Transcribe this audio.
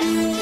Thank you.